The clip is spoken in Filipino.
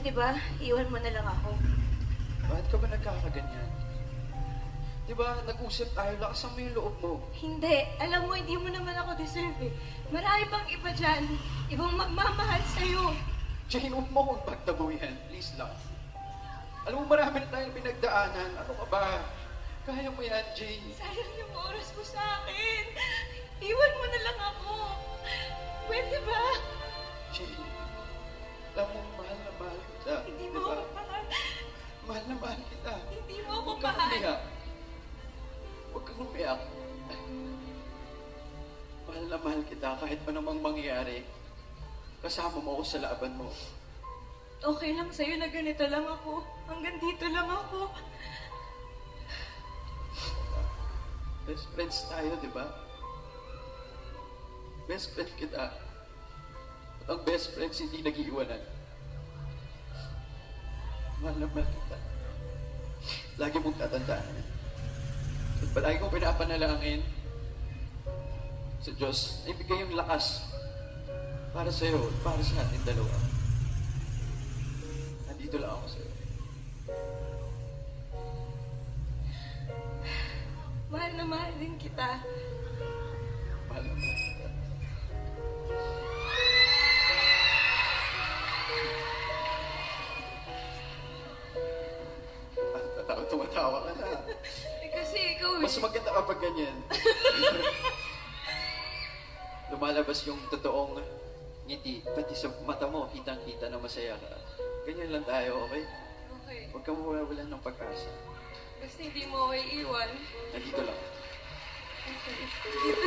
Pwede ba? Iwan mo na lang ako. Bakit ka ba nagkakaganyan? Di ba, nag-usap tayo, lakasan mo yung loob mo. Hindi. Alam mo, hindi mo naman ako deserve eh. Marami pang iba dyan. Ibang magmamahal sa'yo. Jane, huwag mo akong pagtabuyan. Please lang. Alam mo, marami na tayong pinagdaanan. Ano ka ba? Kaya mo yan, Jane. Sayang yung oras Mahal na mahal kita. Hindi mo ako Huwag kang mahal. umiyak. Huwag kang umiyak. Mahal na mahal kita kahit pa namang mangyari. Kasama mo ako sa laban mo. Okay lang sa'yo na ganito lang ako. Hanggang dito lang ako. Best friends tayo, di ba? Best friend kita. At ang best friends hindi nag-iiwanan. Mahal na mahal kita. Lagi mong tatandaan. At palagi kong pinapanalangin sa Diyos na ibigay yung lakas para sa'yo at para sa ating dalawa. Nandito lang ako sa'yo. Mahal na mahal din kita. Mahal na mahal tumatawa ka na. Eh, kasi ikaw eh. Mas maganda kapag ganyan. Lumalabas yung totoong ngiti. Pati sa mata mo, kitang-kita na masaya ka. Ganyan lang tayo, okay? Okay. Huwag kang mawawalan ng pag-asa. Basta hindi mo ako iiwan. Nandito lang. Okay.